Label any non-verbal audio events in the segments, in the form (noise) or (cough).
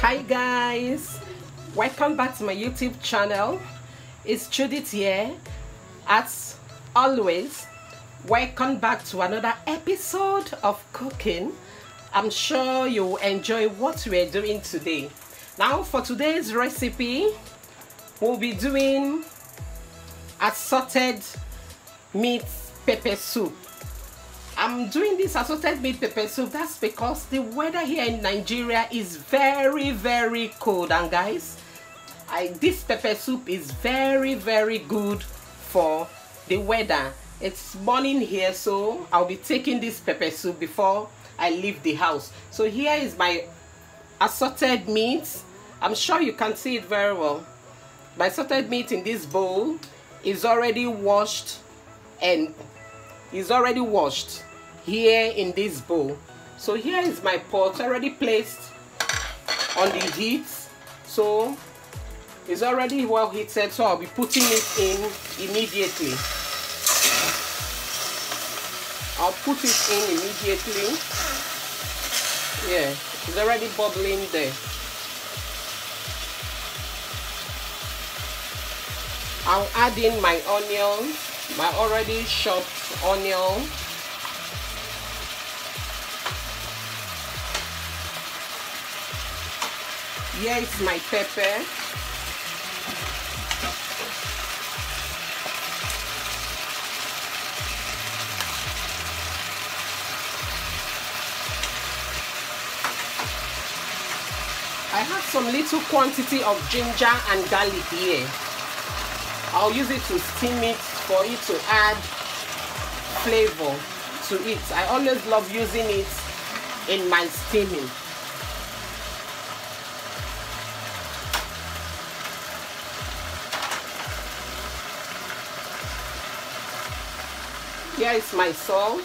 hi guys. Welcome back to my youtube channel. It's judith here. As always welcome back to another episode of cooking. I'm sure you'll enjoy what we're doing today. Now for today's recipe we'll be doing assorted meat pepper soup I'm doing this assorted meat pepper soup. That's because the weather here in Nigeria is very, very cold. And guys, I, this pepper soup is very, very good for the weather. It's morning here, so I'll be taking this pepper soup before I leave the house. So here is my assorted meat. I'm sure you can see it very well. My assorted meat in this bowl is already washed and is already washed here in this bowl. So here is my pot already placed on the heat. So it's already well heated so i'll be putting it in immediately. I'll put it in immediately. Yeah it's already bubbling there. I'll add in my onion my already chopped onion here is my pepper I have some little quantity of ginger and garlic here. I'll use it to steam it for it to add flavor to it. I always love using it in my steaming. Here is my salt.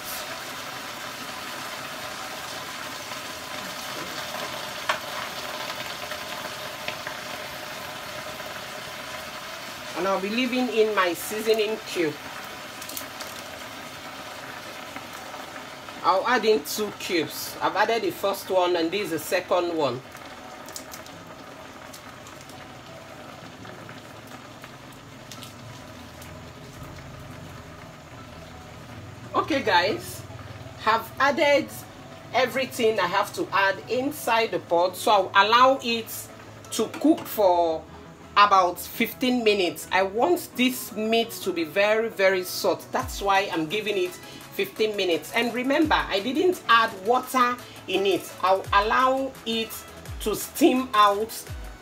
And I'll be leaving in my seasoning cube. I'll add in two cubes. I've added the first one and this is the second one. Okay guys. Have added everything I have to add inside the pot. So I'll allow it to cook for about 15 minutes. I want this meat to be very very soft that's why I'm giving it 15 minutes. And remember I didn't add water in it. I'll allow it to steam out.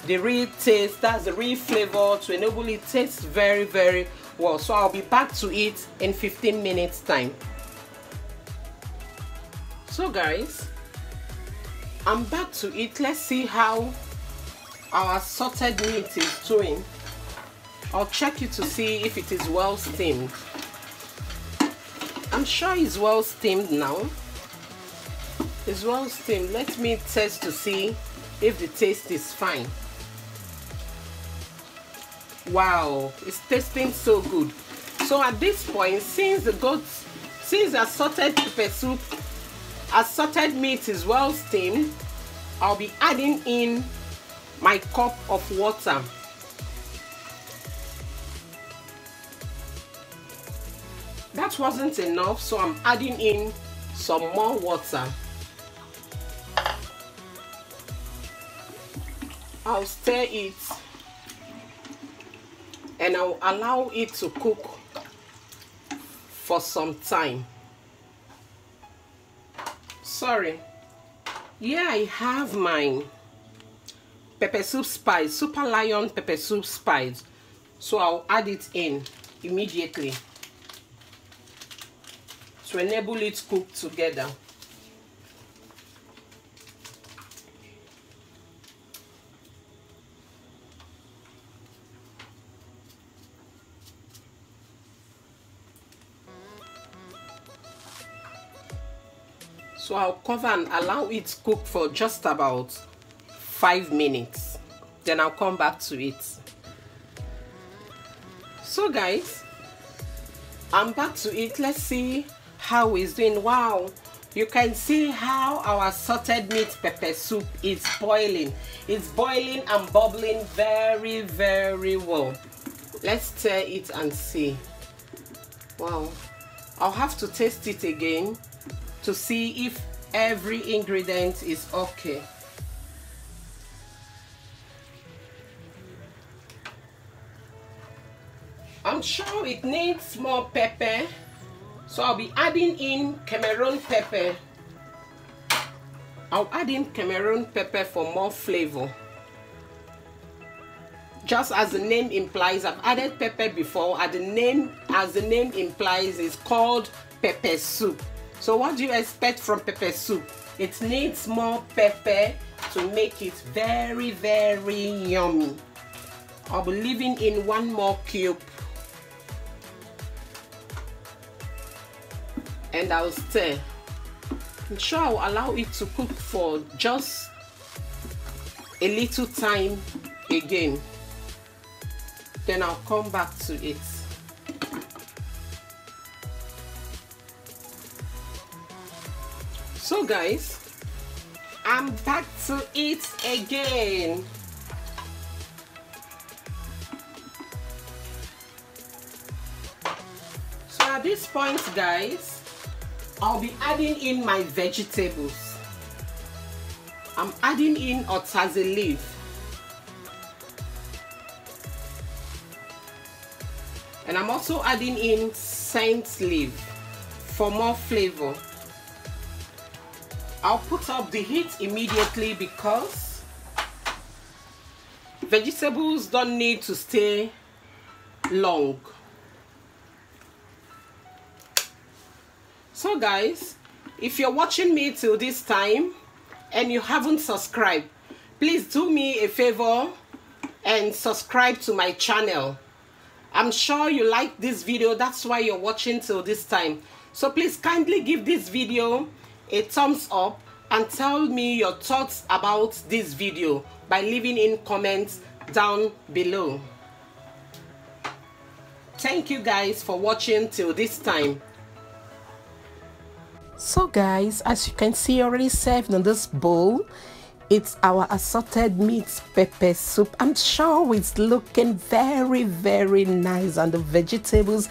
The real taste that's the real flavor to enable it taste very very well. So I'll be back to it in 15 minutes time so guys I'm back to it let's see how our salted meat is doing. I'll check it to see if it is well steamed. I'm sure it's well steamed now. It's well steamed. Let me test to see if the taste is fine. Wow it's tasting so good. So at this point since the goat since the salted pepper soup assorted meat is well steamed. I'll be adding in my cup of water. That wasn't enough so I'm adding in some more water. I'll stir it and I'll allow it to cook for some time sorry. Yeah i have my pepper soup spice. Super lion pepper soup spice. So i'll add it in immediately. To enable it cook together so I'll cover and allow it cook for just about five minutes. Then I'll come back to it. So guys I'm back to it. Let's see how it's doing. Wow. You can see how our salted meat pepper soup is boiling. It's boiling and bubbling very very well. Let's stir it and see. Wow. I'll have to taste it again to see if every ingredient is okay I'm sure it needs more pepper so I'll be adding in Cameroon pepper. I'll add in Cameroon pepper for more flavor. Just as the name implies, I've added pepper before and the name, as the name implies, is called pepper soup. So what do you expect from pepper soup? It needs more pepper to make it very, very yummy. I'll be leaving in one more cube and I'll stir. I'm sure I'll allow it to cook for just a little time again. Then I'll come back to it. So guys, I'm back to it again. So at this point guys, I'll be adding in my vegetables. I'm adding in utazi leaf. And I'm also adding in scent leaf for more flavor. I'll put up the heat immediately because vegetables don't need to stay long. so guys if you're watching me till this time and you haven't subscribed please do me a favor and subscribe to my channel. I'm sure you like this video. That's why you're watching till this time. So please kindly give this video a thumbs up and tell me your thoughts about this video by leaving in comments down below. Thank you guys for watching till this time. So guys as you can see already served in this bowl. It's our assorted meat pepper soup i'm sure it's looking very very nice. And the vegetables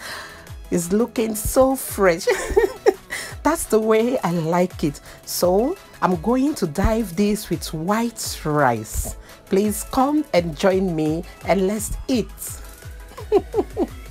is looking so fresh (laughs) that's the way i like it. So i'm going to dive this with white rice. Please come and join me and let's eat (laughs)